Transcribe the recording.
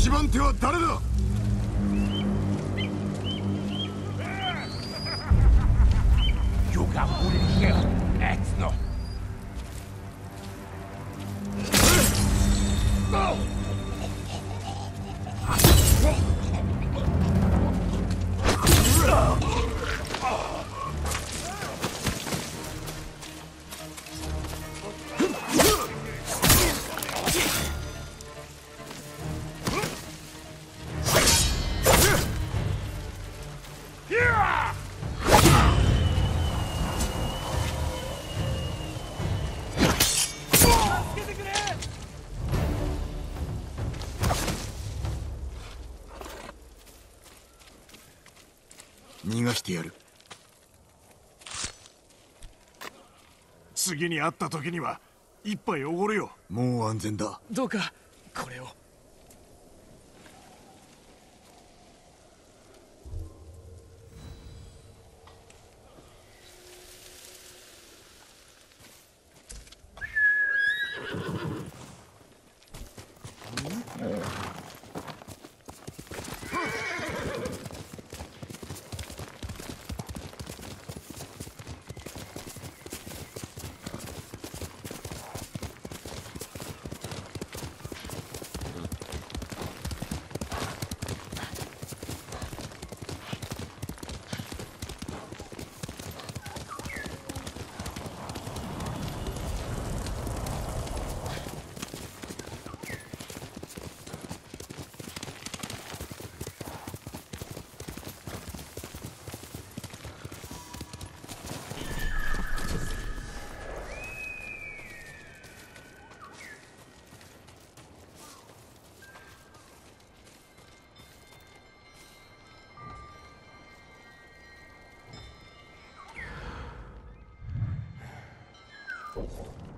一番手は誰だ？逃がしてやる。次に会った時には一杯おごるよ。もう安全だ。どうかこれを Thank.